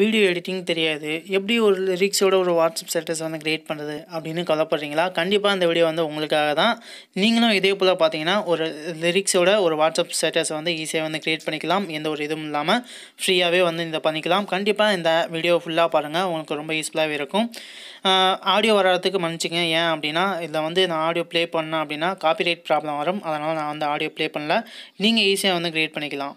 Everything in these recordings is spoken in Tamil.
வீடியோ எடிட்டிங் தெரியாது. எப்படி ஒரு லிரிக்ஸோட ஒரு வாட்ஸ்அப் ஸ்டேட்டஸ் வந்து கிரியேட் பண்ணுறது அப்படின்னு கவலைப்படுறீங்களா? கண்டிப்பாக இந்த வீடியோ வந்து உங்களுக்காக தான். நீங்களும் இதே போல் பார்த்தீங்கன்னா ஒரு லிரிக்ஸோட ஒரு வாட்ஸ்அப் ஸ்டேட்டஸை வந்து ஈஸியாக வந்து கிரியேட் பண்ணிக்கலாம். எந்த ஒரு இதுவும் இல்லாமல் ஃப்ரீயாகவே வந்து இதை பண்ணிக்கலாம். கண்டிப்பாக இந்த வீடியோ ஃபுல்லாக பாருங்கள் உங்களுக்கு ரொம்ப யூஸ்ஃபுல்லாகவே இருக்கும். ஆடியோ வராதுக்கு மன்னிச்சிங்க ஏன் அப்படின்னா இதில் வந்து நான் ஆடியோ ப்ளே பண்ணேன் அப்படின்னா காப்பிரைட் ப்ராப்ளம் வரும். அதனால் நான் வந்து ஆடியோ ப்ளே பண்ணல. நீங்கள் ஈஸியாக வந்து கிரியேட் பண்ணிக்கலாம்.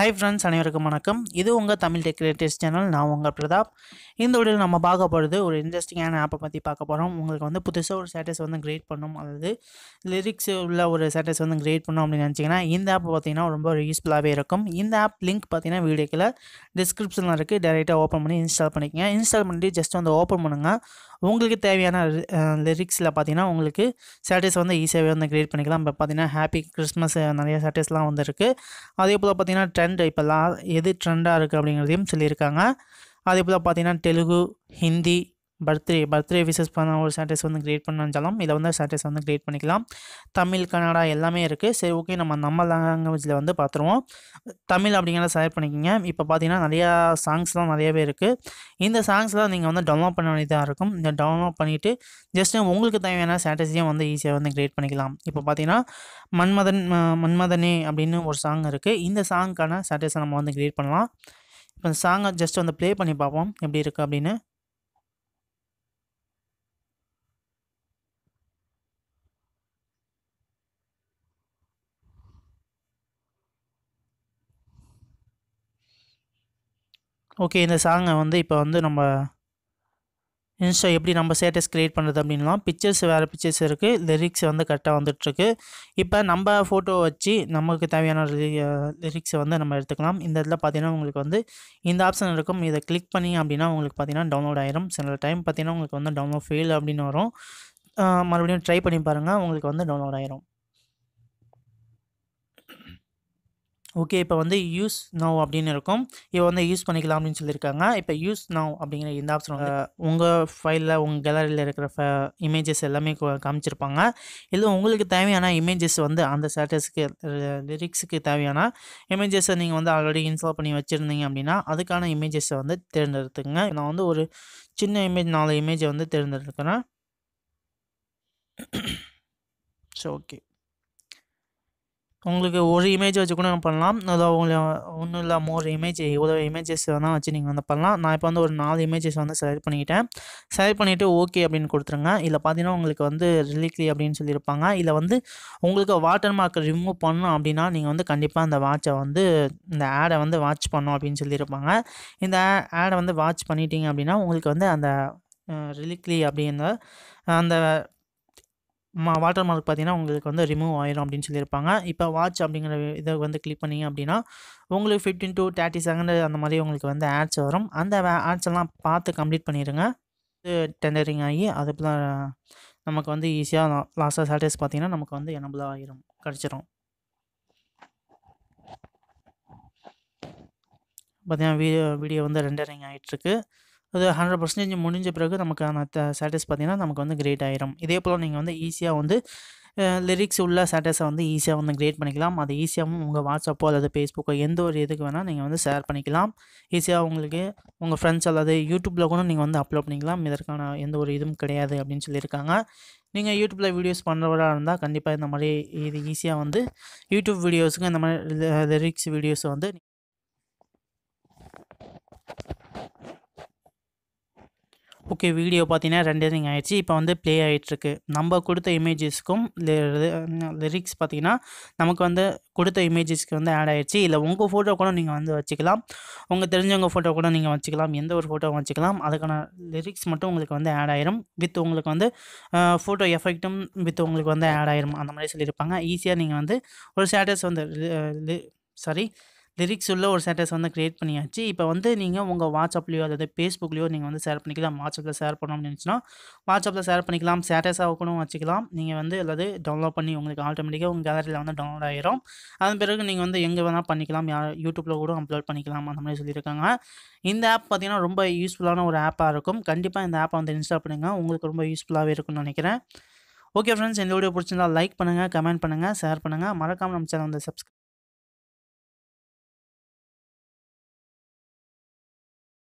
Hi friends அனைவருக்கும் வணக்கம். இது உங்கள் தமிழ் டெக் சேனல் நான் உங்கள் பிரதாப். இந்த வீடியோவில் நம்ம பார்க்க போகிறது ஒரு இன்ட்ரெஸ்டிங்கான ஆப்பை பற்றி பார்க்க போகிறோம் உங்களுக்கு வந்து புதுசாக ஒரு ஸ்டேட்டஸ் வந்து கிரியேட் பண்ணும். அதாவது லிரிக்ஸ் உள்ள ஒரு ஸ்டேட்டஸ் வந்து கிரியேட் பண்ணும் அப்படின்னு நினச்சிங்கன்னா இந்த ஆப் பார்த்தீங்கன்னா ரொம்ப யூஸ்ஃபுல்லாகவே இருக்கும். இந்த ஆப் லிங்க் பார்த்தீங்கன்னா வீடியோக்கில் டிஸ்கிரிப்ஷனில் இருக்குது டேரெக்டாக ஓப்பன் பண்ணி இன்ஸ்டால் பண்ணிக்கங்க. இன்ஸ்டால் பண்ணிட்டு ஜஸ்ட் வந்து ஓப்பன் பண்ணுங்கள் உங்களுக்கு தேவையான லிரிக்ஸில் பார்த்தீங்கன்னா உங்களுக்கு ஸ்டேட்டஸ் வந்து ஈஸியாகவே வந்து கிரியேட் பண்ணிக்கலாம். இப்போ பார்த்தீங்கன்னா ஹாப்பி கிறிஸ்மஸ் நிறைய ஸ்டேட்டஸ்லாம் வந்துருக்கு அதே போல் பார்த்தீங்கன்னா ட்ரெண்ட் ட்ரெண்ட் இப்போல்லாம் எது ட்ரெண்டாக இருக்குது அப்படிங்கிறதையும் சொல்லியிருக்காங்க. அதே போல் பார்த்திங்கன்னா Telugu Hindi birthday birthday wishes பண்ண ஒரு ஸ்டேட்டஸ் வந்து க்ரியேட் பண்ணாலும் இதில் வந்து ஸ்டேட்டஸ் வந்து க்ரியேட் பண்ணிக்கலாம். தமிழ் கன்னடா எல்லாமே இருக்குது சரி ஓகே நம்ம நம்ம லாங்குவேஜில் வந்து பார்த்துருவோம் தமிழ் அப்படிங்கிறத செலக்ட் பண்ணிக்கோங்க. இப்போ பார்த்தீங்கன்னா நிறையா சாங்ஸ்லாம் நிறையவே இருக்குது இந்த சாங்ஸ்லாம் நீங்கள் வந்து டவுன்லோட் பண்ண வேண்டியதாக இருக்கும். இந்த டவுன்லோட் பண்ணிவிட்டு ஜஸ்ட்டு உங்களுக்கு தேவையான ஸ்டேட்டஸையும் வந்து ஈஸியாக வந்து கிரியேட் பண்ணிக்கலாம். இப்போ பார்த்தீங்கன்னா மன்மதன் மன்மதனே அப்படின்னு ஒரு சாங் இருக்குது இந்த சாங்க்கான ஸ்டேட்டஸை நம்ம வந்து க்ரியேட் பண்ணலாம். இப்போ சாங்கை ஜஸ்ட் வந்து ப்ளே பண்ணி பார்ப்போம். எப்படி இருக்குது அப்படின்னு. ஓகே இந்த சாங்கை வந்து இப்போ வந்து நம்ம இன்ஸ்டா எப்படி நம்ம ஸ்டேட்டஸ் க்ரியேட் பண்ணுறது அப்படின்லாம் பிக்சர்ஸ் வேறு பிக்சர்ஸ் இருக்குது லிரிக்ஸ் வந்து கரெக்டாக வந்துட்டுருக்கு. இப்போ நம்ம ஃபோட்டோ வச்சு நமக்கு தேவையான லிரிக்ஸை வந்து நம்ம எடுத்துக்கலாம். இந்த இடத்துல பார்த்தீங்கன்னா உங்களுக்கு வந்து இந்த ஆப்ஷன் இருக்கும். இதை கிளிக் பண்ணி அப்படின்னா உங்களுக்கு பார்த்தீங்கன்னா டவுன்லோட் ஆயிரும். சில டைம் பார்த்தீங்கன்னா உங்களுக்கு வந்து டவுன்லோட் ஃபெயில் அப்படின்னு வரும். மறுபடியும் ட்ரை பண்ணி பாருங்கள் உங்களுக்கு வந்து டவுன்லோட் ஆயிரும். ஓகே இப்போ வந்து யூஸ் நவ் அப்படின்னு இருக்கும். இதை வந்து யூஸ் பண்ணிக்கலாம் அப்படின்னு சொல்லியிருக்காங்க. இப்போ யூஸ் நவ் அப்படிங்கிற இந்த ஆப்ஷன் வந்து உங்கள் ஃபைலில் உங்கள் கேலரியில் இருக்கிற ஃப இமேஜஸ் எல்லாமே காமிச்சிருப்பாங்க. இல்லை உங்களுக்கு தேவையான இமேஜஸ் வந்து அந்த ஸ்டேட்டஸ்க்கு லிரிக்ஸுக்கு தேவையான இமேஜஸை நீங்கள் வந்து ஆல்ரெடி இன்ஸ்டால் பண்ணி வச்சுருந்தீங்க அப்படின்னா அதுக்கான இமேஜஸை வந்து தேர்ந்தெடுத்துங்க நான் வந்து ஒரு சின்ன இமேஜ் நாலு இமேஜை வந்து தேர்ந்தெடுக்கிறேன். ஸோ ஓகே உங்களுக்கு ஒரு இமேஜ் வச்சு கூட பண்ணலாம். அதாவது உங்களுக்கு ஒன்றும் இல்லை மோர் இமேஜ் இவ்வளோ இமேஜஸ் வேணால் வச்சு நீங்கள் வந்து பண்ணலாம். நான் இப்போ வந்து ஒரு நாலு இமேஜஸ் வந்து செலக்ட் பண்ணிக்கிட்டேன். செலக்ட் பண்ணிவிட்டு ஓகே அப்படின்னு கொடுத்துருங்க. இதில் பார்த்தீங்கன்னா உங்களுக்கு வந்து ரிலீக்லி அப்படின்னு சொல்லியிருப்பாங்க. இதில் வந்து உங்களுக்கு வாட்டர் மார்க் ரிமூவ் பண்ணணும் அப்படின்னா நீங்கள் வந்து கண்டிப்பாக அந்த வாட்சை வந்து இந்த ஆடை வந்து வாட்ச் பண்ணணும் அப்படின்னு சொல்லியிருப்பாங்க. இந்த ஆடை வந்து வாட்ச் பண்ணிட்டீங்க அப்படின்னா உங்களுக்கு வந்து அந்த ரிலிக்லி அப்படின்ற அந்த மா வாட்டர் மார்க் பார்த்தீங்கன்னா உங்களுக்கு வந்து ரிமூவ் ஆயிரும் அப்படின்னு சொல்லியிருப்பாங்க. இப்போ வாட்ச் அப்படிங்கிற இதை வந்து கிளிக் பண்ணீங்க அப்படின்னா உங்களுக்கு ஃபிஃப்டின் டு தேர்ட்டி செகண்ட் அந்த மாதிரி உங்களுக்கு வந்து ஆட்ஸ் வரும். அந்த ஆட்ஸ் எல்லாம் பார்த்து கம்ப்ளீட் பண்ணிடுங்க. டெண்டரிங் ஆகி அதுக்குலாம் நமக்கு வந்து ஈஸியாக லாஸ்ட்டாக சாட்டர்ஸ் பார்த்தீங்கன்னா நமக்கு வந்து எனபிளாக ஆயிரும் கிடச்சிரும். பார்த்தீங்கன்னா வீடியோ வீடியோ வந்து ரெண்டரிங் ஆகிட்டுருக்கு அது ஹண்ட்ரட் பர்சன்டேஜ் முடிஞ்ச பிறகு நமக்கான ஸ்டேட்டஸ் பார்த்தீங்கன்னா நமக்கு வந்து கிரியேட் ஆயிரும். இதே போல் நீங்கள் வந்து ஈஸியாக வந்து லிரிக்ஸ் உள்ள சேட்டஸை வந்து ஈஸியாக வந்து கிரியேட் பண்ணிக்கலாம். அது ஈஸியாகவும் உங்கள் வாட்ஸ்அப்போ அல்லது ஃபேஸ்புக்கோ எந்த ஒரு இதுக்கு வேணால் நீங்கள் வந்து ஷேர் பண்ணிக்கலாம். ஈஸியாக உங்களுக்கு உங்கள் ஃப்ரெண்ட்ஸ் அல்லது யூடியூப்பில் கூட நீங்கள் வந்து அப்லோட் பண்ணிக்கலாம். இதற்கான எந்த ஒரு இதுவும் கிடையாது அப்படின்னு சொல்லியிருக்காங்க. நீங்கள் யூடியூப்பில் வீடியோஸ் பண்ணுறவராக இருந்தால் கண்டிப்பாக இந்த மாதிரி இது ஈஸியாக வந்து யூடியூப் வீடியோஸுக்கு இந்த மாதிரி லிரிக்ஸ் வீடியோஸை வந்து ஓகே வீடியோ பார்த்தீங்கன்னா ரெண்டரிங் ஆயிடுச்சு. இப்போ வந்து ப்ளே ஆகிட்டுருக்கு நம்ம கொடுத்த இமேஜஸ்க்கும் லிரிக்ஸ் பார்த்தீங்கன்னா நமக்கு வந்து கொடுத்த இமேஜஸ்க்கு வந்து ஆட் ஆகிடுச்சு இல்லை உங்கள் ஃபோட்டோ கூட நீங்கள் வந்து வச்சுக்கலாம். உங்கள் தெரிஞ்சவங்க ஃபோட்டோ கூட நீங்கள் வச்சுக்கலாம். எந்த ஒரு ஃபோட்டோ வச்சுக்கலாம். அதுக்கான லிரிக்ஸ் மட்டும் உங்களுக்கு வந்து ஆட் ஆயிரும். வித் உங்களுக்கு வந்து ஃபோட்டோ எஃபெக்ட்டும் வித் உங்களுக்கு வந்து ஆட் ஆயிரும். அந்த மாதிரி சொல்லியிருப்பாங்க. ஈஸியாக நீங்கள் வந்து ஒரு ஸ்டேட்டஸ் வந்து சாரி லிரிக்ஸ் உள்ள ஒரு ஸ்டேட்டஸ் வந்து க்ரியேட் பண்ணியாச்சு. இப்போ வந்து நீங்கள் உங்கள் வாட்ஸ்அப்லேயோ அதாவது ஃபேஸ்புக்லேயோ நீங்கள் வந்து ஷேர் பண்ணிக்கலாம். வாட்ஸ்அப்பில் ஷேர் பண்ணணும்னு நினச்சினா வாட்ஸ்அப்பில் ஷேர் பண்ணிக்கலாம். ஸ்டேட்டஸாக கூட வச்சுக்கலாம். நீங்கள் வந்து அல்லது டவுன்லோட் பண்ணி உங்களுக்கு ஆட்டோமேட்டிக்காக உங்கள் கேலரியில் வந்து டவுன்லோட் ஆகிரும் அதன் பிறகு நீங்கள் வந்து எங்கே வேணால் பண்ணிக்கலாம். யார் யூடியூப்பில் கூட அப்லோட் பண்ணிக்கலாம். அந்த மாதிரி சொல்லியிருக்காங்க. இந்த ஆப் பார்த்தீங்கன்னா ரொம்ப யூஸ்ஃபுல்லான ஒரு ஆப்பாக இருக்கும். கண்டிப்பாக இந்த ஆப்பை வந்து இன்ஸ்டால் பண்ணுங்கள் உங்களுக்கு ரொம்ப யூஸ்ஃபுல்லாகவே இருக்கும்னு நினைக்கிறேன். ஓகே ஃப்ரெண்ட்ஸ் இந்த வீடியோ பிடிச்சிருந்தா லைக் பண்ணுங்கள் கமெண்ட் பண்ணுங்கள் ஷேர் பண்ணுங்கள் மறக்காமல் நம்ம சேனல் வந்து சப்ஸ்கிரைப்